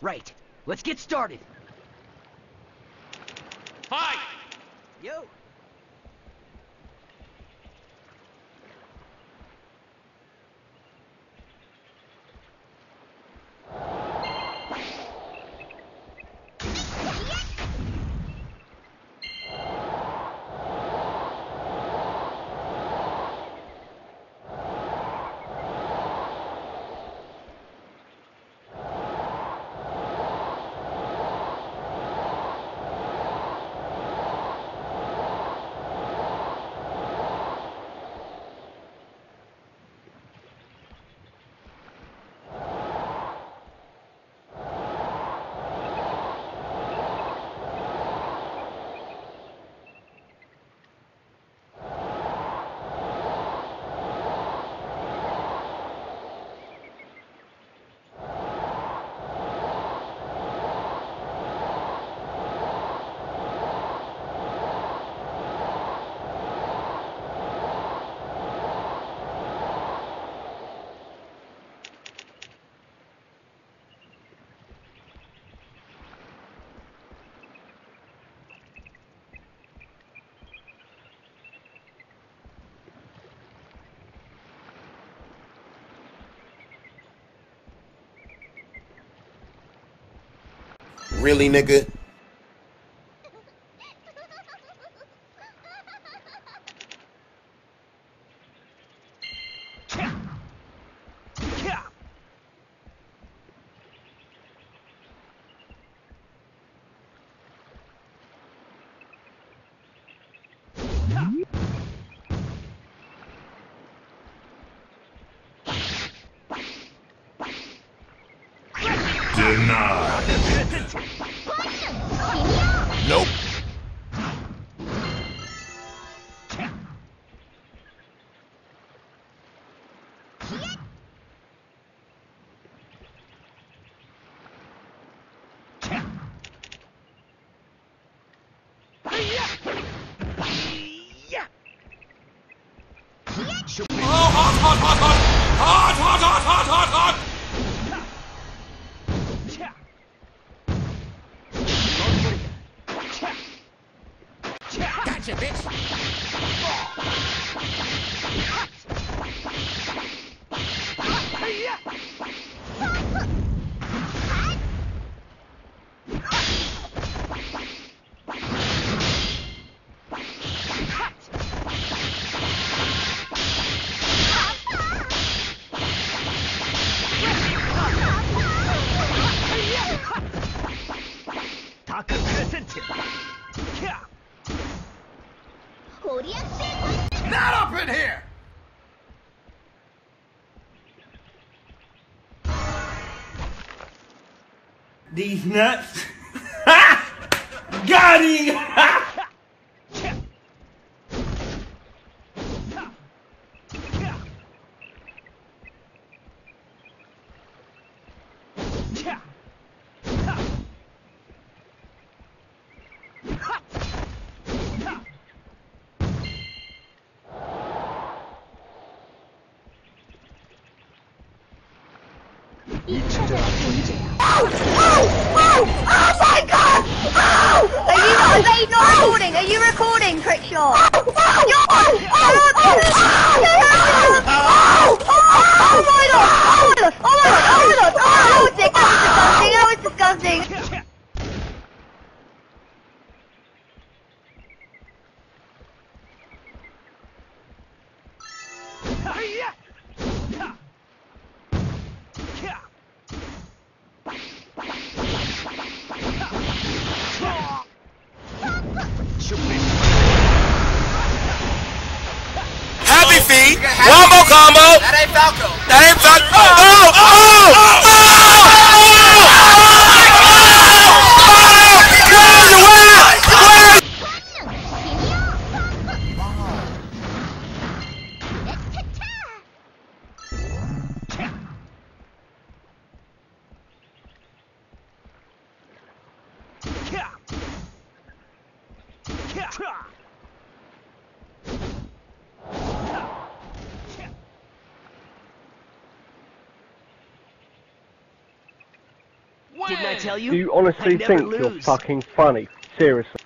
Right. Let's get started. Fight! Yo. Really, nigga? Denied. Hot, hot, hot, hot! Hot, hot, hot, hot, hot! Gotcha, bitch! Taka present. Not up in here! These nuts. Are you, are they not recording? Are you recording, Crickshaw? Oh, oh feed. One more combo. That ain't Falco. That ain't Falco. Oh, oh, oh, oh, Yeah. Didn't I tell you? Do you honestly think you're fucking funny? Seriously.